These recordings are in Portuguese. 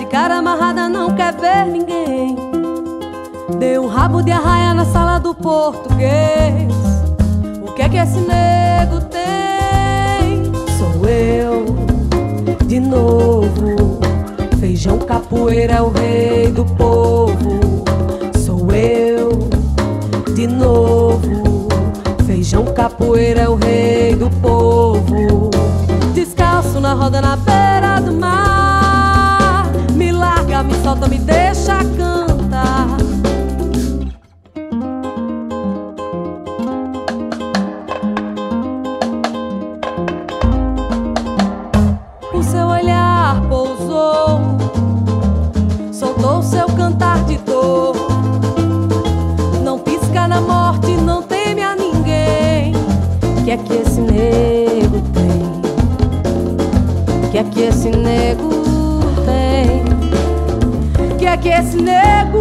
de cara amarrada, não quer ver ninguém. Deu um rabo de arraia na sala do português. O que é que esse nego tem? Sou eu, de novo. Feijão capoeira é o rei do povo. Sou eu, de novo. Feijão capoeira é o rei do povo. Descalço na roda na pele. Que esse nego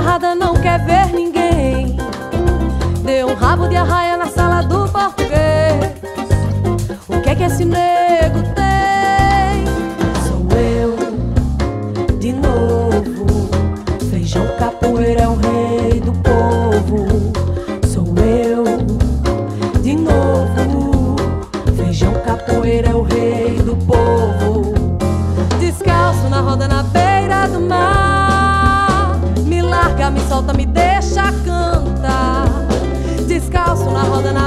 amarrada, não quer ver ninguém. Deu um rabo de arraia na sala do português. O que é que esse nego tem? Sou eu, de novo. Feijão capoeira é o rei do povo. Sou eu, de novo. Feijão capoeira é o rei do povo. Descalço na roda na beira do mar. Me solta, me deixa cantar. Descalço na roda na